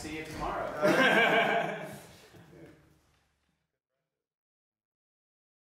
See you tomorrow.